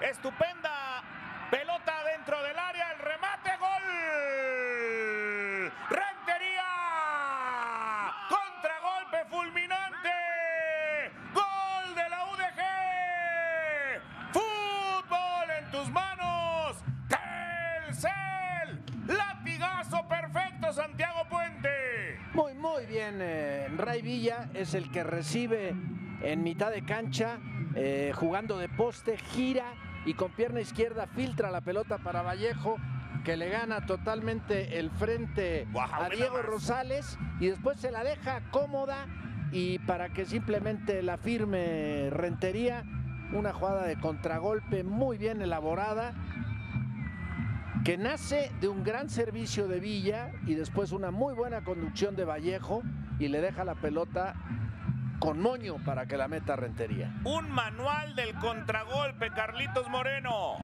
Estupenda pelota dentro del área. El remate. Gol. Rentería. Contragolpe fulminante. Gol de la UDG. Fútbol en tus manos. Telcel. Latigazo perfecto, Santiago Puente. Muy, muy bien. eh, Ray Villa es el que recibe en mitad de cancha, eh, jugando de poste, gira y con pierna izquierda filtra la pelota para Vallejo, que le gana totalmente el frente a Diego. Rosales y después se la deja cómoda y para que simplemente la firme Rentería, una jugada de contragolpe muy bien elaborada que nace de un gran servicio de Villa y después una muy buena conducción de Vallejo y le deja la pelota con moño para que la meta Rentería. Un manual del contragolpe, Carlitos Moreno.